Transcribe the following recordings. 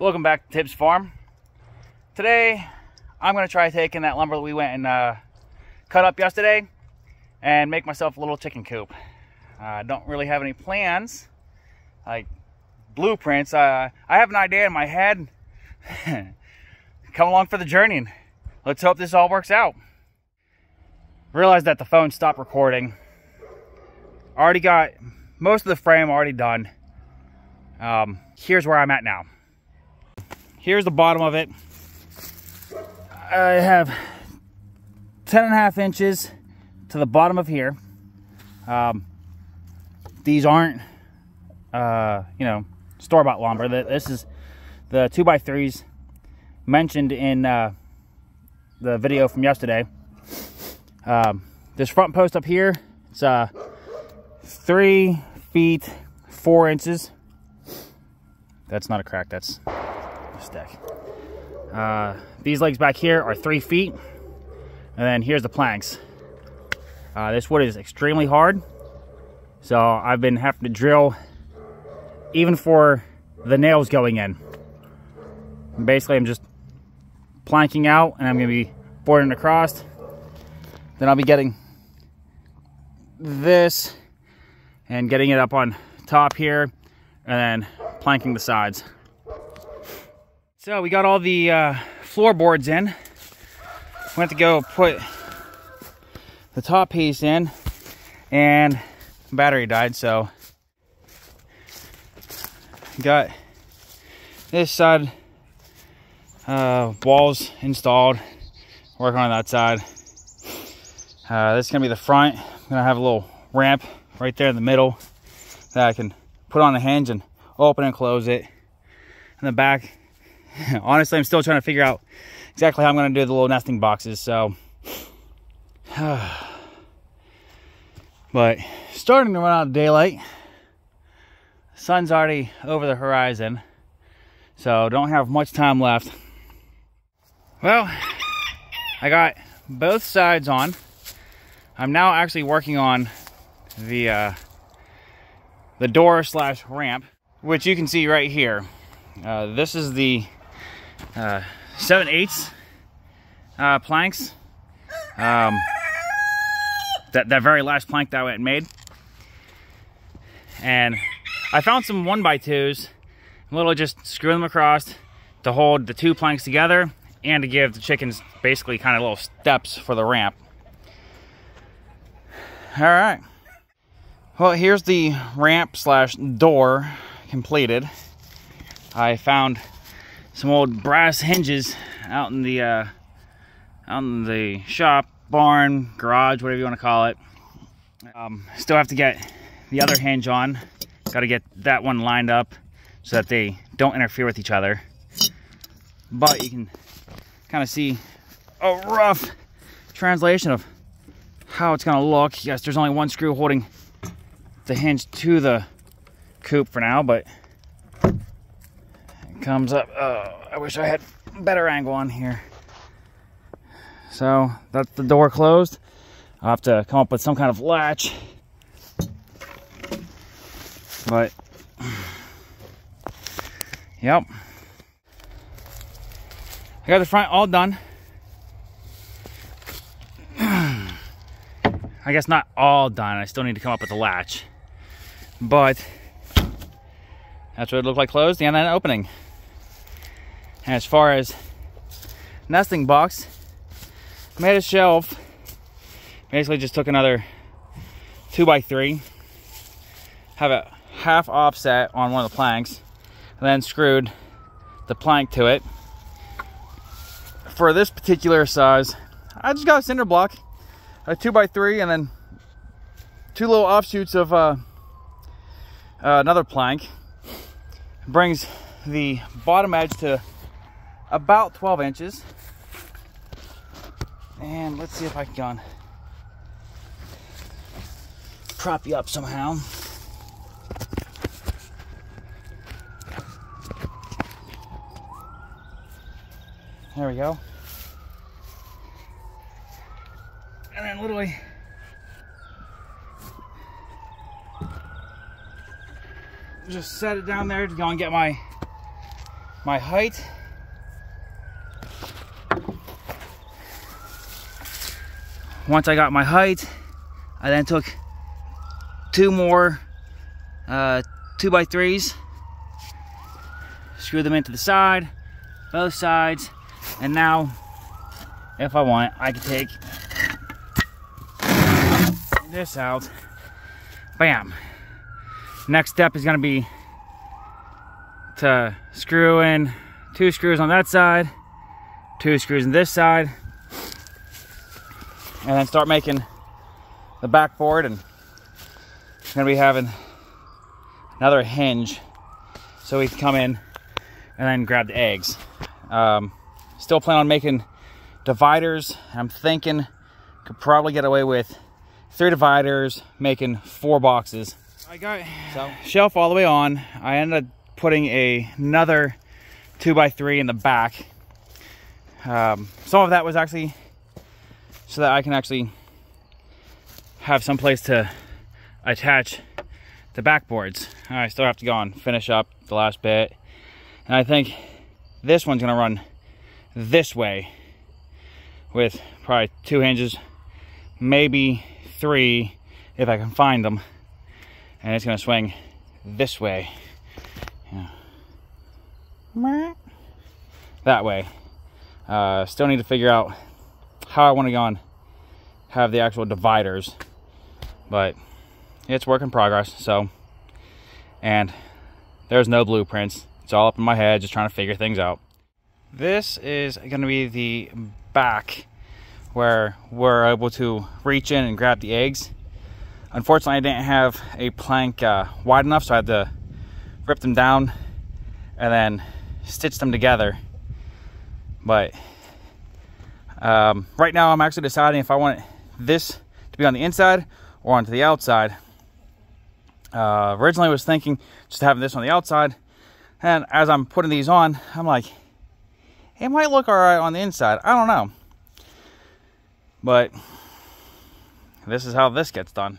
Welcome back to Tibbs Farm. Today, I'm gonna try taking that lumber that we went and uh, cut up yesterday and make myself a little chicken coop. I uh, don't really have any plans, like blueprints. Uh, I have an idea in my head. Come along for the journey and let's hope this all works out. Realized that the phone stopped recording. Already got most of the frame already done. Um, here's where I'm at now. Here's the bottom of it. I have 10 and a half inches to the bottom of here. Um, these aren't, uh, you know, store-bought lumber. This is the 2x3s mentioned in uh, the video from yesterday. Um, this front post up here, it's uh, 3 feet 4 inches. That's not a crack, that's stick. Uh, these legs back here are three feet. And then here's the planks. Uh, this wood is extremely hard. So I've been having to drill even for the nails going in. Basically, I'm just planking out and I'm going to be boarding across. Then I'll be getting this and getting it up on top here and then planking the sides. So we got all the uh, floorboards in. Went to go put the top piece in and battery died, so got this side uh, walls installed. Working on that side. Uh, this is gonna be the front. I'm gonna have a little ramp right there in the middle that I can put on the hinge and open and close it. In the back, honestly, I'm still trying to figure out exactly how I'm going to do the little nesting boxes. So, but starting to run out of daylight. Sun's already over the horizon, so don't have much time left. Well, I got both sides on. I'm now actually working on the uh, the door slash ramp, which you can see right here. Uh, this is the uh, 7 eighths uh, planks. Um, that, that very last plank that I made. And I found some 1 by 2s little just screw them across to hold the two planks together and to give the chickens basically kind of little steps for the ramp. All right. Well, here's the ramp slash door completed. I found some old brass hinges out in the uh, out in the shop, barn, garage, whatever you want to call it. Um, still have to get the other hinge on. Got to get that one lined up so that they don't interfere with each other. But you can kind of see a rough translation of how it's going to look. Yes, there's only one screw holding the hinge to the coop for now, but comes up. Oh, I wish I had better angle on here. So that's the door closed. I'll have to come up with some kind of latch. But, yep. I got the front all done. I guess not all done. I still need to come up with a latch. But, that's what it looked like closed and then opening. As far as nesting box, made a shelf. Basically just took another two by three, have a half offset on one of the planks, and then screwed the plank to it. For this particular size, I just got a cinder block, a two by three, and then two little offshoots of uh, uh, another plank. Brings the bottom edge to about 12 inches. And let's see if I can prop you up somehow. There we go. And then literally just set it down there to go and get my my height. Once I got my height, I then took two more uh, two by threes, screw them into the side, both sides, and now, if I want, I can take this out. Bam. Next step is gonna be to screw in two screws on that side, two screws on this side, and then start making the backboard and gonna be having another hinge so we can come in and then grab the eggs. Um, still plan on making dividers. I'm thinking could probably get away with three dividers, making four boxes. I got so. shelf all the way on. I ended up putting a, another two by three in the back. Um, some of that was actually so that I can actually have some place to attach the backboards. I still have to go and finish up the last bit. And I think this one's gonna run this way with probably two hinges, maybe three if I can find them. And it's gonna swing this way. Yeah. That way. Uh, still need to figure out how I want to go and have the actual dividers. But it's work in progress. So, and there's no blueprints. It's all up in my head, just trying to figure things out. This is going to be the back where we're able to reach in and grab the eggs. Unfortunately, I didn't have a plank uh, wide enough, so I had to rip them down and then stitch them together. But um, right now, I'm actually deciding if I want this to be on the inside or onto the outside. Uh, originally, I was thinking just having this on the outside, and as I'm putting these on, I'm like, it might look all right on the inside. I don't know. But this is how this gets done.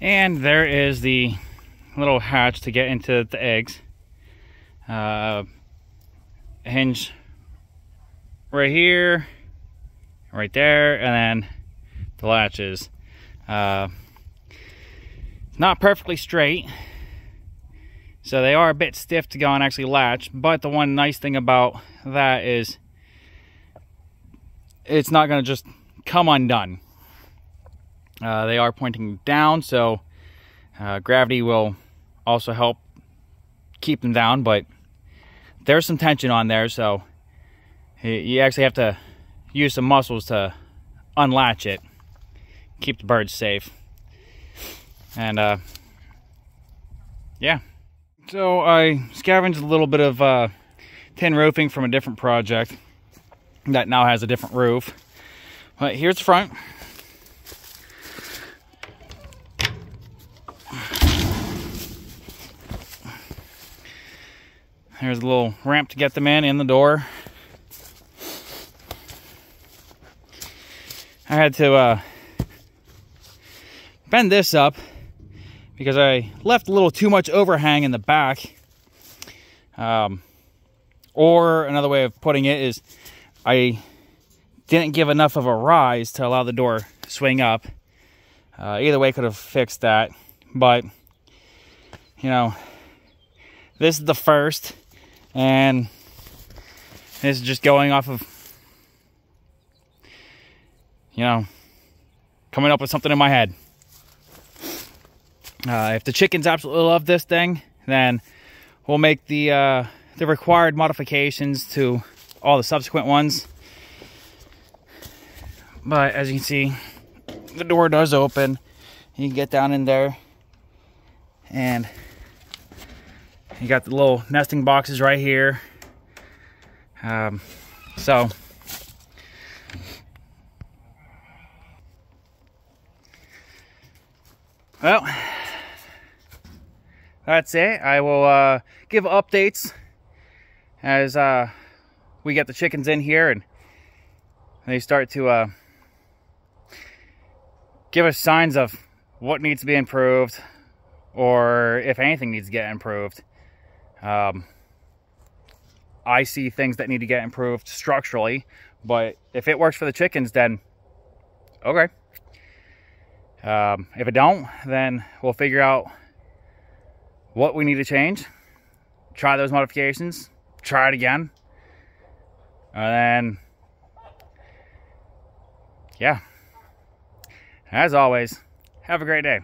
And there is the little hatch to get into the eggs. Uh, hinge right here, right there, and then the latches. Uh, not perfectly straight, so they are a bit stiff to go and actually latch, but the one nice thing about that is it's not going to just come undone. Uh, they are pointing down, so uh, gravity will also help keep them down, but there's some tension on there, so you actually have to use some muscles to unlatch it, keep the birds safe. And uh, yeah, so I scavenged a little bit of uh, tin roofing from a different project that now has a different roof. But here's the front. There's a little ramp to get them in, in the door. I had to uh, bend this up because I left a little too much overhang in the back. Um, or another way of putting it is I didn't give enough of a rise to allow the door swing up. Uh, either way could have fixed that. But, you know, this is the first. And this is just going off of, you know, coming up with something in my head. Uh, if the chickens absolutely love this thing, then we'll make the uh, the required modifications to all the subsequent ones. But as you can see, the door does open. You can get down in there and you got the little nesting boxes right here. Um, so well that's it i will uh, give updates as uh, we get the chickens in here and they start to uh, give us signs of what needs to be improved or if anything needs to get improved. Um, I see things that need to get improved structurally. But if it works for the chickens, then okay. Um, if it don't, then we'll figure out what we need to change. Try those modifications. Try it again. And then, yeah. As always, have a great day.